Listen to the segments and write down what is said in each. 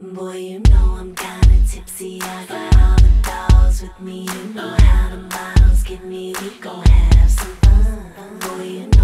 Boy, you know I'm kinda tipsy. I got all the dolls with me. You know how the bottles get me. We gon' have some fun. Boy, you know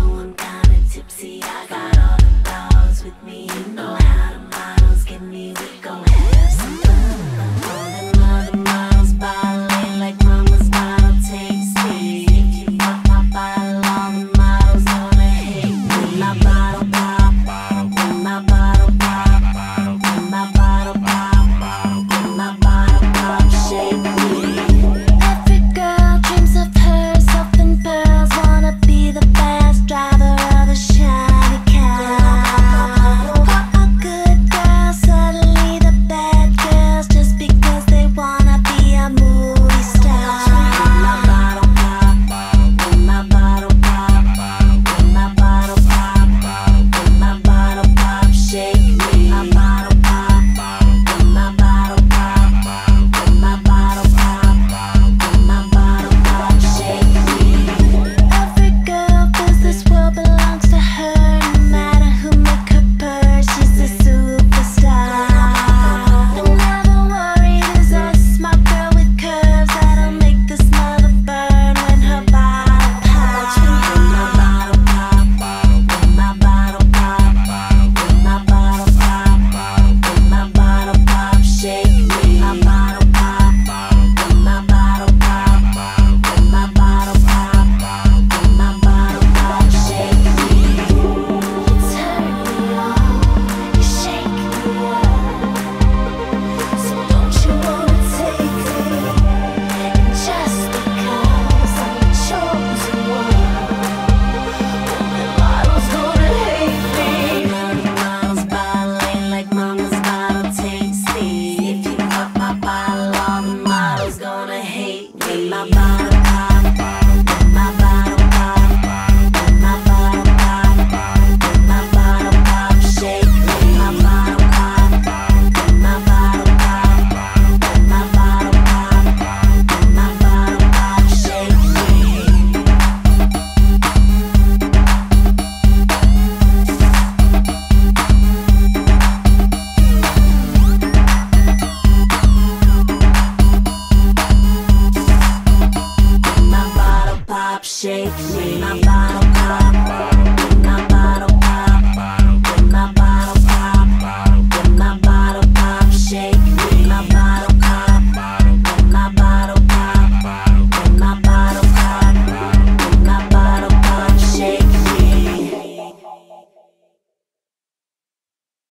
shake me. My bottom.